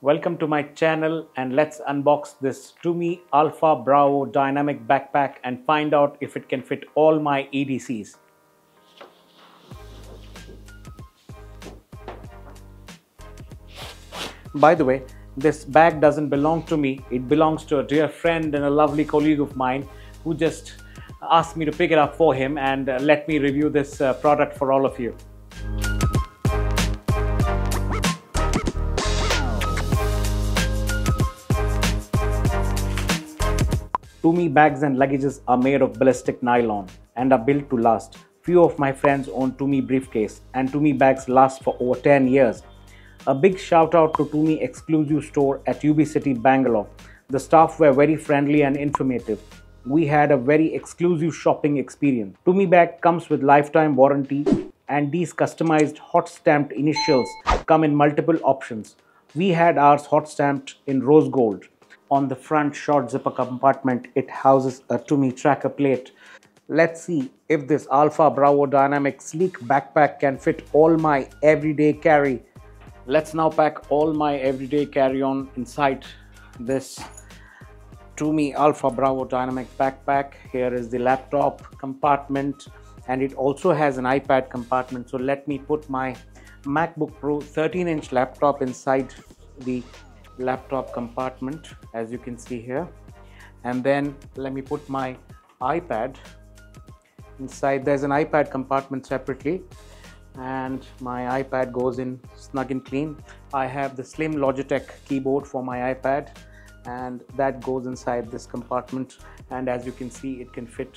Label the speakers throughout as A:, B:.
A: Welcome to my channel and let's unbox this Tumi Alpha Bravo dynamic backpack and find out if it can fit all my EDCs. By the way, this bag doesn't belong to me. It belongs to a dear friend and a lovely colleague of mine who just asked me to pick it up for him and uh, let me review this uh, product for all of you. Tumi bags and luggages are made of ballistic nylon and are built to last. Few of my friends own Tumi briefcase and Tumi bags last for over 10 years. A big shout out to Tumi exclusive store at UB City, Bangalore. The staff were very friendly and informative. We had a very exclusive shopping experience. Tumi bag comes with lifetime warranty and these customized hot stamped initials come in multiple options. We had ours hot stamped in rose gold. On the front short zipper compartment, it houses a Tumi tracker plate. Let's see if this Alpha Bravo Dynamic sleek backpack can fit all my everyday carry. Let's now pack all my everyday carry-on inside this Tumi Alpha Bravo Dynamic backpack. Here is the laptop compartment and it also has an iPad compartment. So let me put my MacBook Pro 13 inch laptop inside the laptop compartment as you can see here. And then let me put my iPad. Inside there's an iPad compartment separately and my iPad goes in snug and clean. I have the slim Logitech keyboard for my iPad and that goes inside this compartment. And as you can see it can fit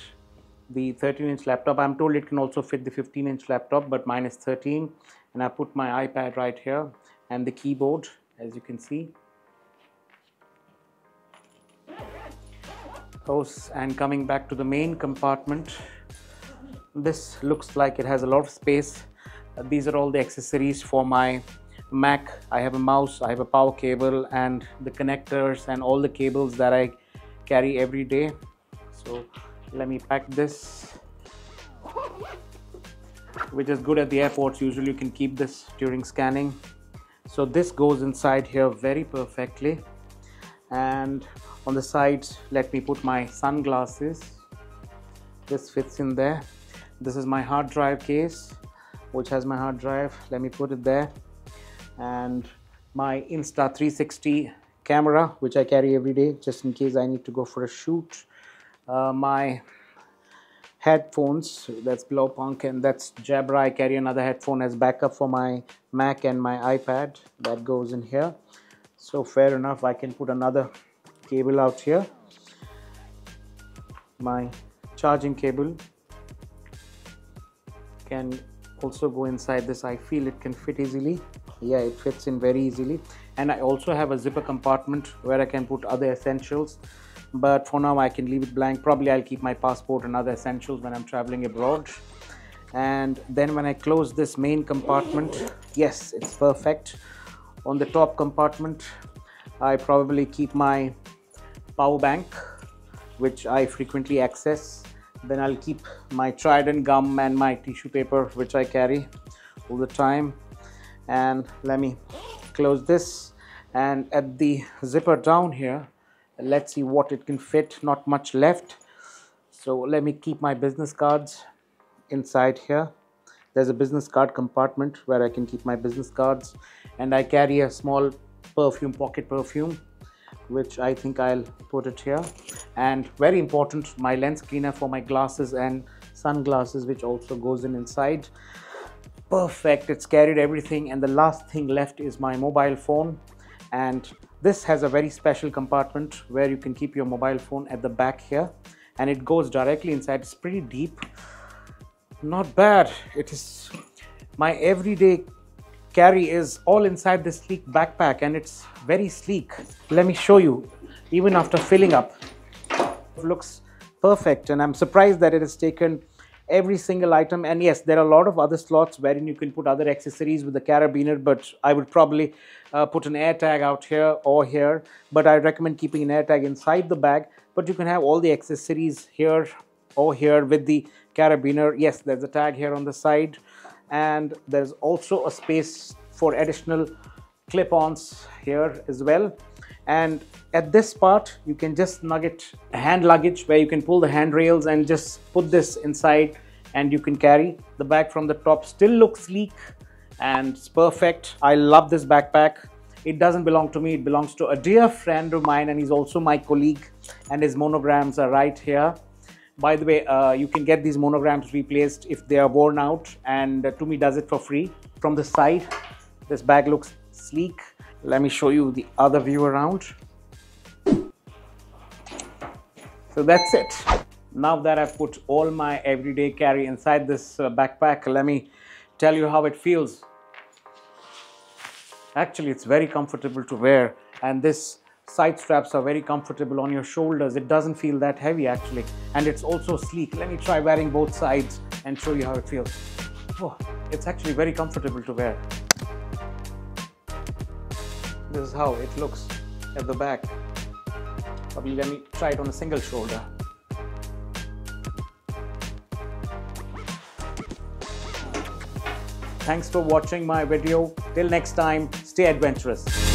A: the 13 inch laptop. I'm told it can also fit the 15 inch laptop but mine is 13 and I put my iPad right here and the keyboard as you can see and coming back to the main compartment this looks like it has a lot of space. Uh, these are all the accessories for my Mac. I have a mouse I have a power cable and the connectors and all the cables that I carry every day. So let me pack this which is good at the airports. Usually you can keep this during scanning. So this goes inside here very perfectly. And on the side let me put my sunglasses. This fits in there. This is my hard drive case which has my hard drive. Let me put it there. And my insta360 camera which i carry every day just in case i need to go for a shoot. Uh, my headphones that's Blaupunkt and that's Jabra. I carry another headphone as backup for my Mac and my iPad that goes in here. So fair enough I can put another cable out here. My charging cable can also go inside this. I feel it can fit easily. Yeah it fits in very easily. And I also have a zipper compartment where I can put other essentials. But for now I can leave it blank. Probably I'll keep my passport and other essentials when I'm traveling abroad. And then when I close this main compartment yes it's perfect. On the top compartment I probably keep my power bank which I frequently access. Then I'll keep my trident gum and my tissue paper which I carry all the time. And let me close this. And at the zipper down here let's see what it can fit. Not much left. So let me keep my business cards inside here. There's a business card compartment where I can keep my business cards. And I carry a small perfume pocket perfume which I think I'll put it here. And very important my lens cleaner for my glasses and sunglasses which also goes in inside. Perfect it's carried everything. And the last thing left is my mobile phone. And this has a very special compartment where you can keep your mobile phone at the back here. And it goes directly inside. It's pretty deep. Not bad. It is my everyday carry is all inside this sleek backpack and it's very sleek. Let me show you, even after filling up, looks perfect and I'm surprised that it has taken every single item. And yes there are a lot of other slots wherein you can put other accessories with the carabiner but I would probably uh, put an air tag out here or here. But I recommend keeping an air tag inside the bag. But you can have all the accessories here or here with the carabiner. Yes there's a tag here on the side and there's also a space for additional clip-ons here as well. And at this part you can just nugget hand luggage where you can pull the handrails and just put this inside and you can carry. The bag from the top still looks sleek and it's perfect. I love this backpack. It doesn't belong to me. It belongs to a dear friend of mine and he's also my colleague and his monograms are right here by the way uh, you can get these monograms replaced if they are worn out and uh, Tumi does it for free. From the side this bag looks sleek. Let me show you the other view around. So that's it. Now that I've put all my everyday carry inside this uh, backpack let me tell you how it feels. Actually it's very comfortable to wear and this side straps are very comfortable on your shoulders. It doesn't feel that heavy actually. And it's also sleek. Let me try wearing both sides and show you how it feels. Oh, it's actually very comfortable to wear. This is how it looks at the back. Probably let me try it on a single shoulder. Thanks for watching my video. Till next time, stay adventurous.